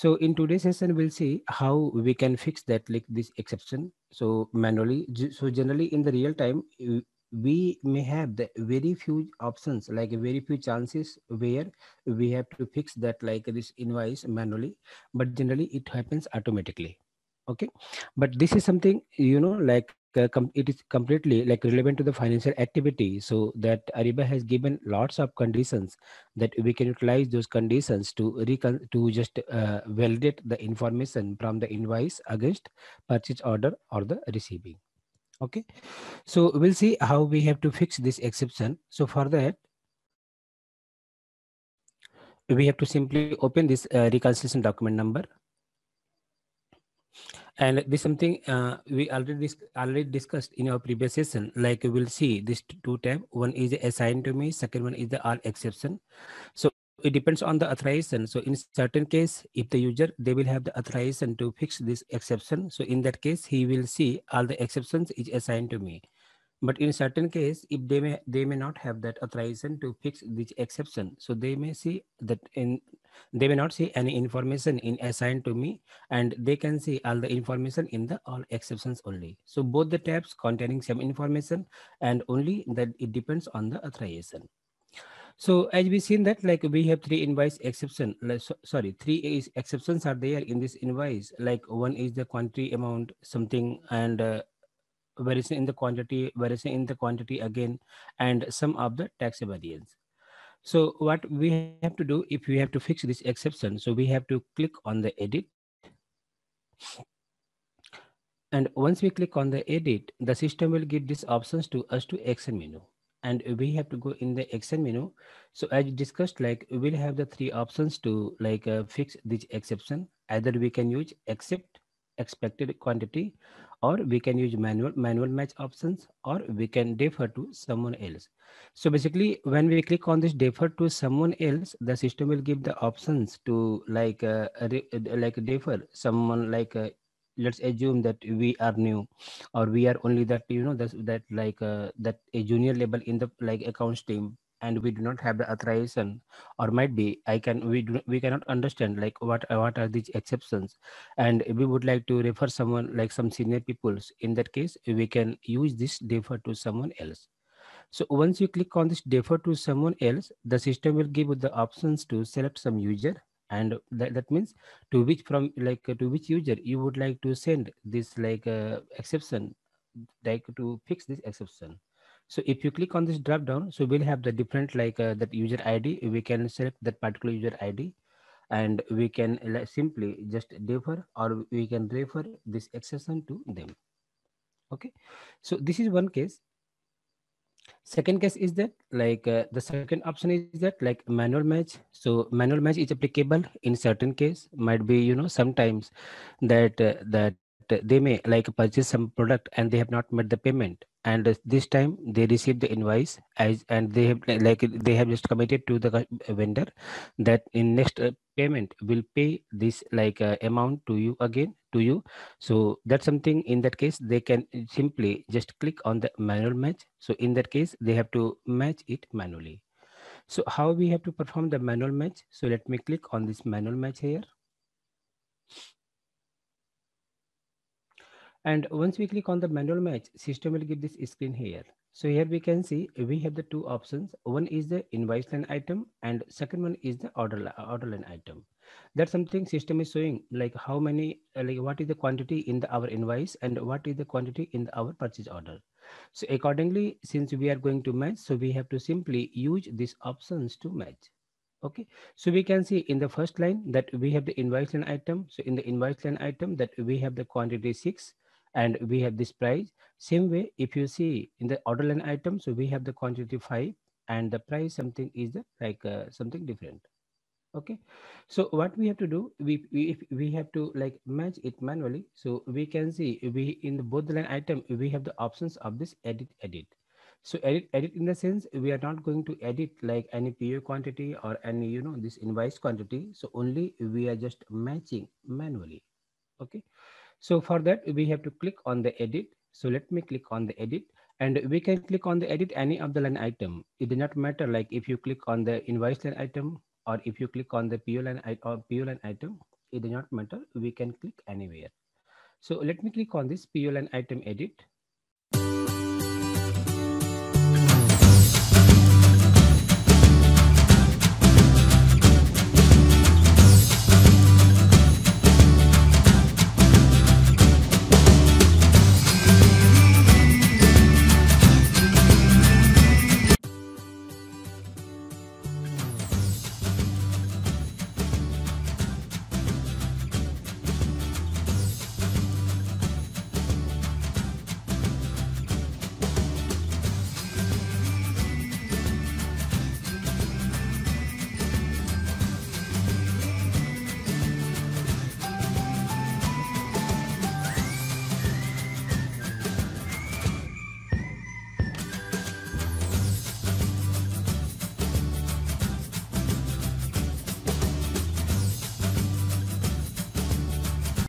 So in today's session, we'll see how we can fix that like this exception. So manually, so generally in the real time, we may have the very few options, like very few chances where we have to fix that like this invoice manually, but generally it happens automatically. Okay, but this is something you know like it is completely like relevant to the financial activity. So that Ariba has given lots of conditions that we can utilize those conditions to recon to just uh, validate the information from the invoice against purchase order or the receiving. Okay? So we'll see how we have to fix this exception. So for that we have to simply open this uh, reconciliation document number and this something uh, we already dis already discussed in our previous session. Like we'll see this two tab one is assigned to me second one is the all exception. So it depends on the authorization. So in certain case if the user they will have the authorization to fix this exception. So in that case he will see all the exceptions is assigned to me. But in certain case if they may they may not have that authorization to fix this exception so they may see that in they may not see any information in assigned to me and they can see all the information in the all exceptions only so both the tabs containing some information and only that it depends on the authorization so as we seen that like we have three invoice exception like, so, sorry three is exceptions are there in this invoice like one is the quantity amount something and uh, variation in the quantity, variation in the quantity again, and some of the tax variance. So what we have to do if we have to fix this exception, so we have to click on the edit. And once we click on the edit, the system will give these options to us to action menu. And we have to go in the action menu. So as discussed, like we'll have the three options to like uh, fix this exception. Either we can use accept expected quantity or we can use manual manual match options or we can defer to someone else. So basically when we click on this defer to someone else the system will give the options to like uh, like defer someone like uh, let's assume that we are new or we are only that you know that that like uh, that a junior level in the like accounts team and we do not have the authorization or might be i can we do, we cannot understand like what what are these exceptions. And we would like to refer someone like some senior peoples. In that case we can use this defer to someone else. So once you click on this defer to someone else the system will give you the options to select some user. And that, that means to which from like to which user you would like to send this like uh, exception like to fix this exception so if you click on this drop down, so we'll have the different like uh, that user ID. We can select that particular user ID and we can simply just defer or we can refer this exception to them. Okay. So this is one case. Second case is that like uh, the second option is that like manual match. So manual match is applicable in certain case might be, you know, sometimes that uh, that they may like purchase some product and they have not made the payment. And this time they receive the invoice as and they have like they have just committed to the vendor that in next uh, payment will pay this like uh, amount to you again to you. So that's something in that case they can simply just click on the manual match. So in that case they have to match it manually. So how we have to perform the manual match? So let me click on this manual match here And once we click on the manual match, system will give this screen here. So here we can see we have the two options. One is the invoice line item and second one is the order, order line item. That's something system is showing like how many, uh, like what is the quantity in the our invoice and what is the quantity in the, our purchase order. So accordingly, since we are going to match, so we have to simply use these options to match. Okay, so we can see in the first line that we have the invoice line item. So in the invoice line item that we have the quantity six and we have this price. Same way if you see in the order line item so we have the quantity five and the price something is the, like uh, something different. Okay? So what we have to do we, we we have to like match it manually so we can see we in the both the line item we have the options of this edit edit. So edit edit in the sense we are not going to edit like any PO quantity or any you know this invoice quantity. So only we are just matching manually. Okay so for that, we have to click on the edit. So let me click on the edit and we can click on the edit any of the line item. It does not matter like if you click on the invoice line item or if you click on the PO line or PO line item, it does not matter we can click anywhere so let me click on this PO line item edit